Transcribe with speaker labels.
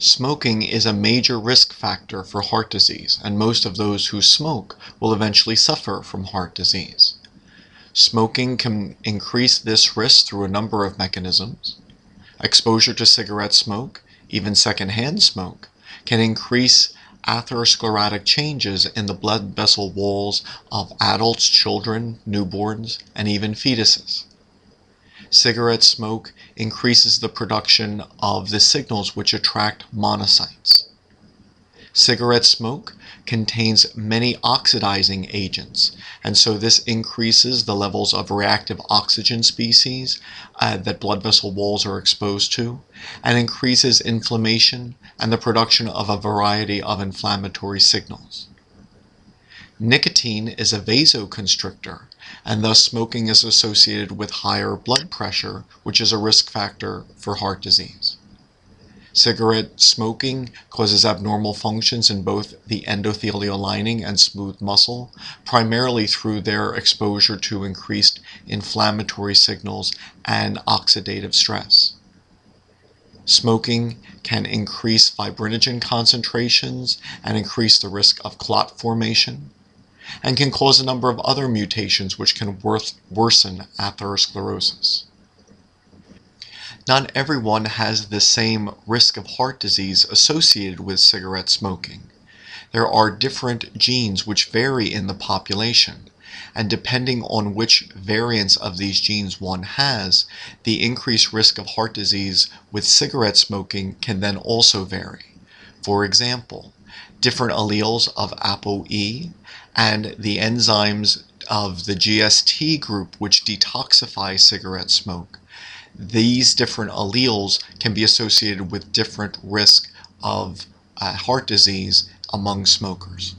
Speaker 1: Smoking is a major risk factor for heart disease, and most of those who smoke will eventually suffer from heart disease. Smoking can increase this risk through a number of mechanisms. Exposure to cigarette smoke, even secondhand smoke, can increase atherosclerotic changes in the blood vessel walls of adults, children, newborns, and even fetuses. Cigarette smoke increases the production of the signals which attract monocytes. Cigarette smoke contains many oxidizing agents, and so this increases the levels of reactive oxygen species uh, that blood vessel walls are exposed to, and increases inflammation and the production of a variety of inflammatory signals. Nicotine is a vasoconstrictor, and thus smoking is associated with higher blood pressure, which is a risk factor for heart disease. Cigarette smoking causes abnormal functions in both the endothelial lining and smooth muscle, primarily through their exposure to increased inflammatory signals and oxidative stress. Smoking can increase fibrinogen concentrations and increase the risk of clot formation, and can cause a number of other mutations which can worsen atherosclerosis. Not everyone has the same risk of heart disease associated with cigarette smoking. There are different genes which vary in the population, and depending on which variants of these genes one has, the increased risk of heart disease with cigarette smoking can then also vary. For example, different alleles of ApoE and the enzymes of the GST group which detoxify cigarette smoke these different alleles can be associated with different risk of uh, heart disease among smokers.